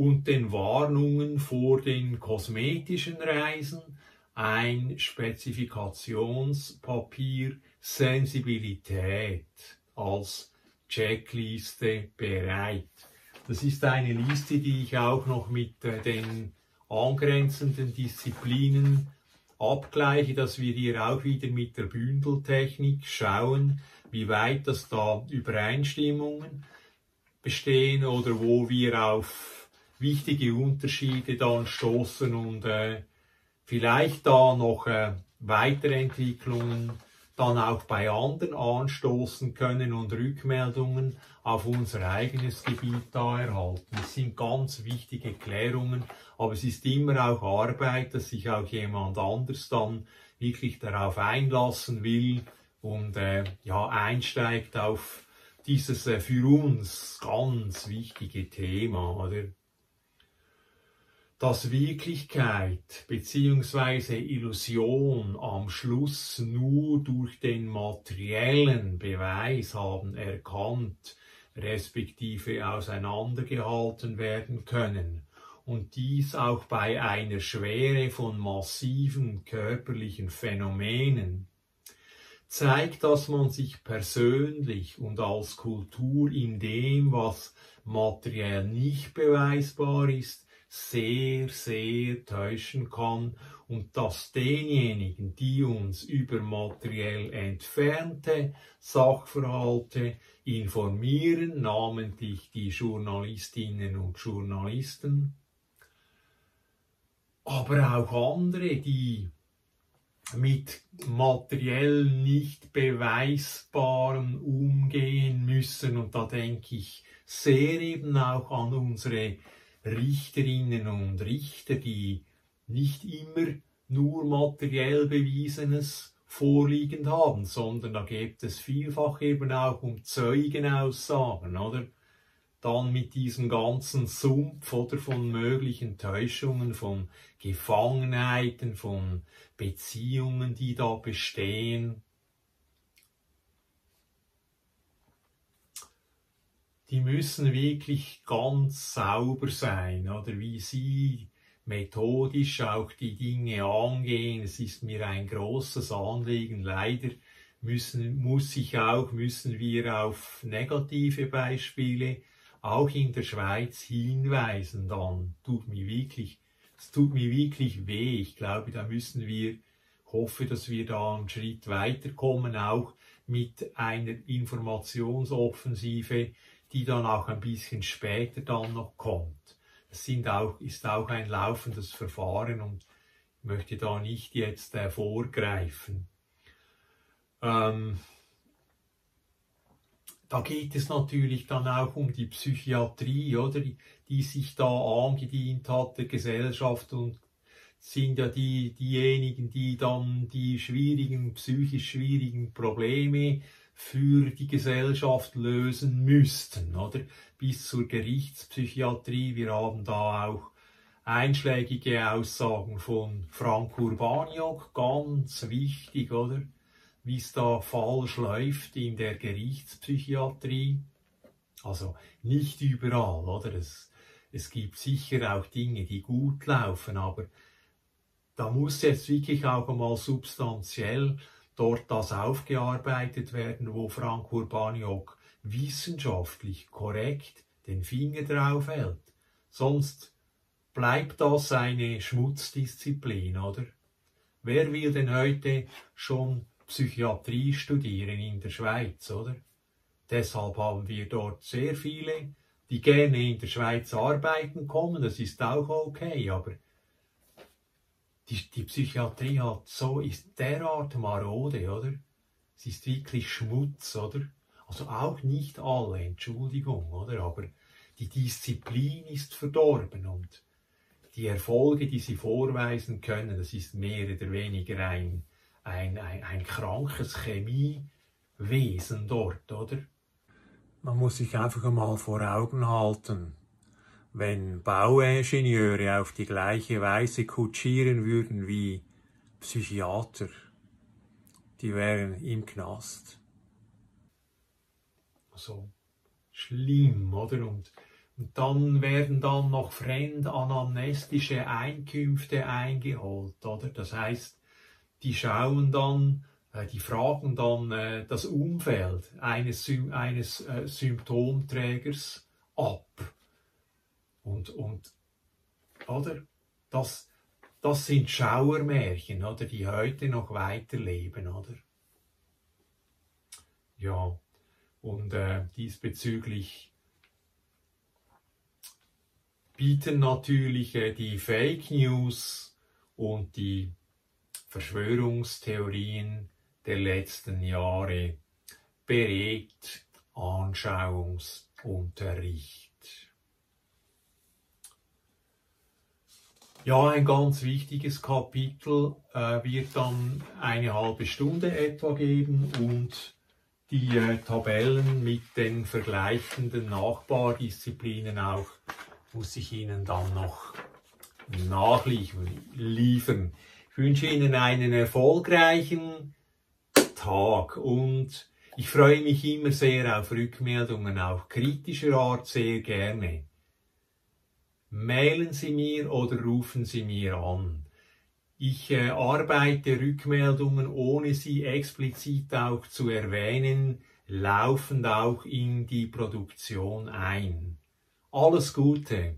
und den Warnungen vor den kosmetischen Reisen ein Spezifikationspapier Sensibilität als Checkliste bereit. Das ist eine Liste, die ich auch noch mit äh, den angrenzenden Disziplinen abgleiche, dass wir hier auch wieder mit der Bündeltechnik schauen, wie weit das da Übereinstimmungen bestehen oder wo wir auf wichtige Unterschiede dann stoßen und äh, vielleicht da noch äh, weitere dann auch bei anderen anstoßen können und Rückmeldungen auf unser eigenes Gebiet da erhalten. Das sind ganz wichtige Klärungen, aber es ist immer auch Arbeit, dass sich auch jemand anders dann wirklich darauf einlassen will und äh, ja einsteigt auf dieses äh, für uns ganz wichtige Thema, oder? Dass Wirklichkeit bzw. Illusion am Schluss nur durch den materiellen Beweis haben erkannt, respektive auseinandergehalten werden können und dies auch bei einer Schwere von massiven körperlichen Phänomenen, zeigt, dass man sich persönlich und als Kultur in dem, was materiell nicht beweisbar ist, sehr, sehr täuschen kann und dass denjenigen, die uns über materiell entfernte Sachverhalte informieren, namentlich die Journalistinnen und Journalisten, aber auch andere, die mit materiell nicht beweisbaren umgehen müssen. Und da denke ich sehr eben auch an unsere Richterinnen und Richter, die nicht immer nur materiell Bewiesenes vorliegend haben, sondern da geht es vielfach eben auch um Zeugenaussagen, oder? Dann mit diesem ganzen Sumpf oder von möglichen Täuschungen, von Gefangenheiten, von Beziehungen, die da bestehen. Die müssen wirklich ganz sauber sein, oder wie sie methodisch auch die Dinge angehen. Es ist mir ein großes Anliegen. Leider müssen, muss ich auch, müssen wir auf negative Beispiele auch in der Schweiz hinweisen dann. Tut mir wirklich, es tut mir wirklich weh. Ich glaube, da müssen wir, hoffe, dass wir da einen Schritt weiterkommen, auch mit einer Informationsoffensive, die dann auch ein bisschen später dann noch kommt. Das sind auch, ist auch ein laufendes Verfahren und ich möchte da nicht jetzt äh, vorgreifen. Ähm, da geht es natürlich dann auch um die Psychiatrie, oder, die, sich da angedient hat der Gesellschaft und sind ja die, diejenigen, die dann die schwierigen, psychisch schwierigen Probleme für die Gesellschaft lösen müssten, oder? Bis zur Gerichtspsychiatrie. Wir haben da auch einschlägige Aussagen von Frank Urbaniok, ganz wichtig, oder? Wie es da falsch läuft in der Gerichtspsychiatrie. Also nicht überall, oder? Es, es gibt sicher auch Dinge, die gut laufen, aber da muss jetzt wirklich auch einmal substanziell dort das aufgearbeitet werden, wo Frank Urbaniok wissenschaftlich korrekt den Finger drauf hält. Sonst bleibt das eine Schmutzdisziplin, oder? Wer will denn heute schon Psychiatrie studieren in der Schweiz, oder? Deshalb haben wir dort sehr viele, die gerne in der Schweiz arbeiten kommen, das ist auch okay, aber die, die Psychiatrie hat so, ist derart marode, oder? Es ist wirklich Schmutz, oder? Also auch nicht alle, Entschuldigung, oder? Aber die Disziplin ist verdorben und die Erfolge, die sie vorweisen können, das ist mehr oder weniger ein, ein, ein, ein krankes Chemiewesen dort, oder? Man muss sich einfach einmal vor Augen halten, wenn Bauingenieure auf die gleiche Weise kutschieren würden wie Psychiater, die wären im Knast. Also schlimm, oder? Und Und dann werden dann noch fremdanamnestische Einkünfte eingeholt, oder? Das heißt, die schauen dann, äh, die fragen dann äh, das Umfeld eines, eines äh, Symptomträgers ab. Und, und, oder? Das, das sind Schauermärchen, oder? Die heute noch weiterleben, oder? Ja, und äh, diesbezüglich bieten natürlich äh, die Fake News und die Verschwörungstheorien der letzten Jahre berät Anschauungsunterricht. Ja, ein ganz wichtiges Kapitel äh, wird dann eine halbe Stunde etwa geben und die äh, Tabellen mit den vergleichenden Nachbardisziplinen auch muss ich Ihnen dann noch nachliefern. Ich wünsche Ihnen einen erfolgreichen Tag und ich freue mich immer sehr auf Rückmeldungen, auch kritischer Art sehr gerne. Mailen Sie mir oder rufen Sie mir an. Ich äh, arbeite Rückmeldungen, ohne sie explizit auch zu erwähnen, laufend auch in die Produktion ein. Alles Gute!